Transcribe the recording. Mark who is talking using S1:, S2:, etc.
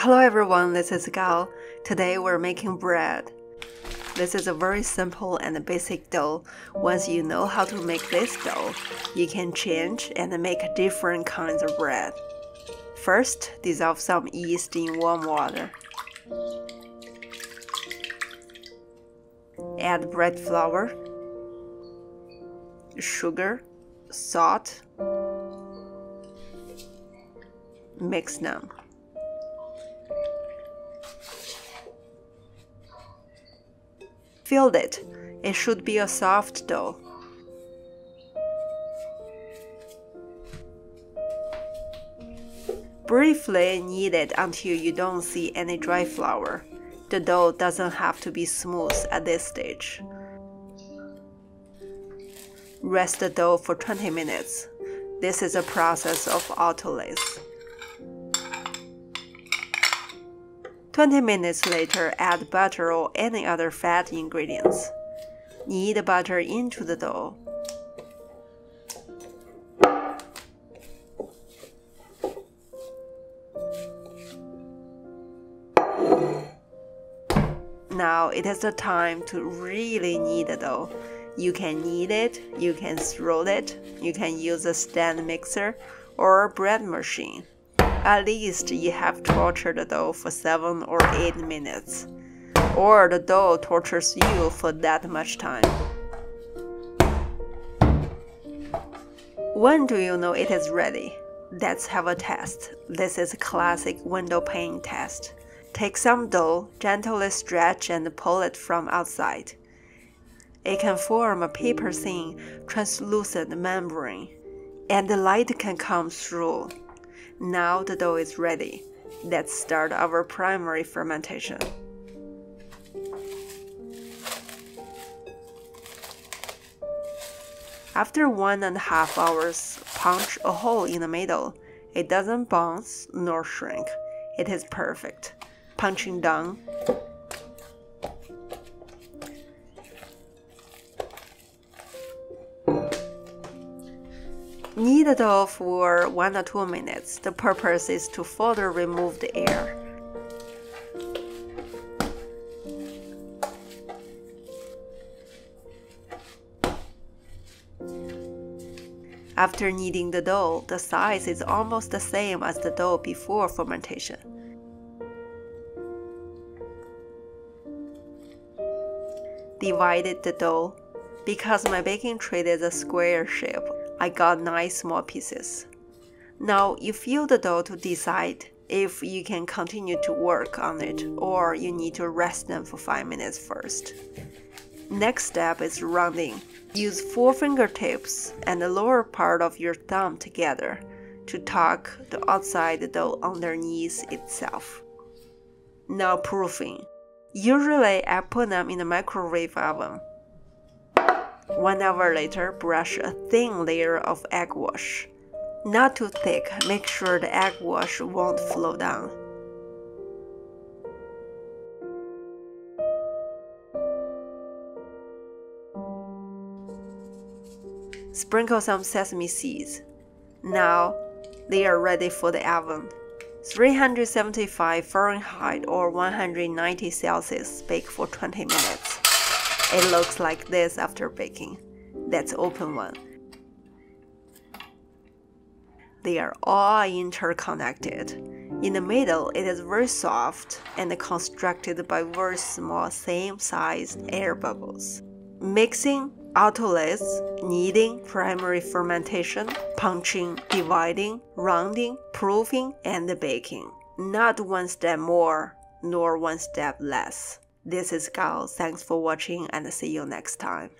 S1: Hello everyone, this is Gao. Today we're making bread. This is a very simple and basic dough. Once you know how to make this dough, you can change and make different kinds of bread. First, dissolve some yeast in warm water. Add bread flour, sugar, salt, mix them. Feel it. It should be a soft dough. Briefly knead it until you don't see any dry flour. The dough doesn't have to be smooth at this stage. Rest the dough for 20 minutes. This is a process of autolysis. 20 minutes later, add butter or any other fat ingredients. Knead the butter into the dough. Now it is the time to really knead the dough. You can knead it, you can roll it, you can use a stand mixer or bread machine. At least you have tortured the dough for 7 or 8 minutes, or the dough tortures you for that much time. When do you know it is ready? Let's have a test. This is a classic window pane test. Take some dough, gently stretch and pull it from outside. It can form a paper thin, translucent membrane, and the light can come through. Now the dough is ready. Let's start our primary fermentation. After one and a half hours, punch a hole in the middle. It doesn't bounce nor shrink. It is perfect. Punching done, Knead the dough for 1 or 2 minutes. The purpose is to further remove the air. After kneading the dough, the size is almost the same as the dough before fermentation. Divided the dough. Because my baking tray is a square shape, I got 9 small pieces. Now you feel the dough to decide if you can continue to work on it or you need to rest them for 5 minutes first. Next step is rounding. Use four fingertips and the lower part of your thumb together to tuck the outside dough underneath itself. Now proofing. Usually I put them in the microwave oven. One hour later, brush a thin layer of egg wash. Not too thick, make sure the egg wash won't flow down. Sprinkle some sesame seeds. Now they are ready for the oven. 375 Fahrenheit or 190 Celsius bake for 20 minutes. It looks like this after baking. Let's open one. They are all interconnected. In the middle, it is very soft and constructed by very small same-sized air bubbles. Mixing, autolysis, kneading, primary fermentation, punching, dividing, rounding, proofing, and baking. Not one step more, nor one step less. This is Gao. Thanks for watching and see you next time.